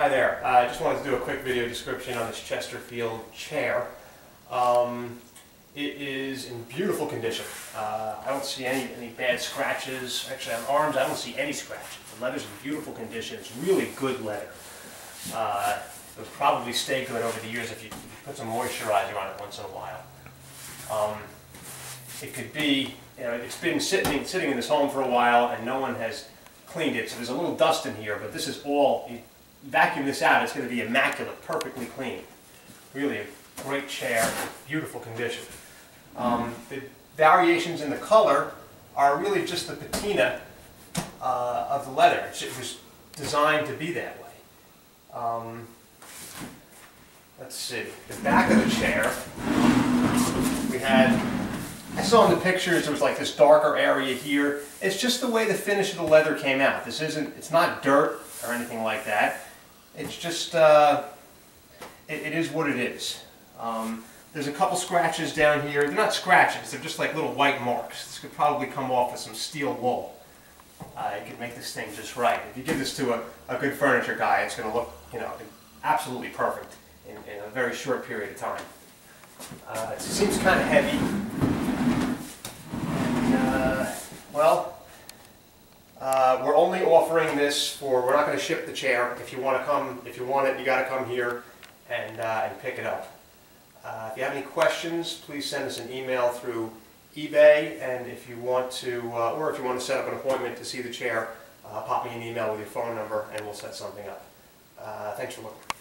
Hi there. Uh, I just wanted to do a quick video description on this Chesterfield chair. Um, it is in beautiful condition. Uh, I don't see any, any bad scratches. Actually, on arms, I don't see any scratches. The leather's in beautiful condition. It's really good leather. Uh, it'll probably stay good over the years if you, if you put some moisturizer on it once in a while. Um, it could be, you know, it's been sitting, sitting in this home for a while and no one has cleaned it, so there's a little dust in here, but this is all, vacuum this out, it's going to be immaculate, perfectly clean. Really a great chair, beautiful condition. Um, the variations in the color are really just the patina uh, of the leather. It was designed to be that way. Um, let's see, the back of the chair, we had I saw in the pictures there was like this darker area here. It's just the way the finish of the leather came out. This isn't, it's not dirt or anything like that. It's just, uh, it, it is what it is. Um, there's a couple scratches down here. They're not scratches, they're just like little white marks. This could probably come off with some steel wool. Uh, you could make this thing just right. If you give this to a, a good furniture guy, it's going to look, you know, absolutely perfect in, in a very short period of time. Uh, it seems kind of heavy. Well, uh, only offering this for, we're not going to ship the chair. If you want to come, if you want it, you got to come here and, uh, and pick it up. Uh, if you have any questions, please send us an email through eBay, and if you want to, uh, or if you want to set up an appointment to see the chair, uh, pop me an email with your phone number, and we'll set something up. Uh, thanks for looking.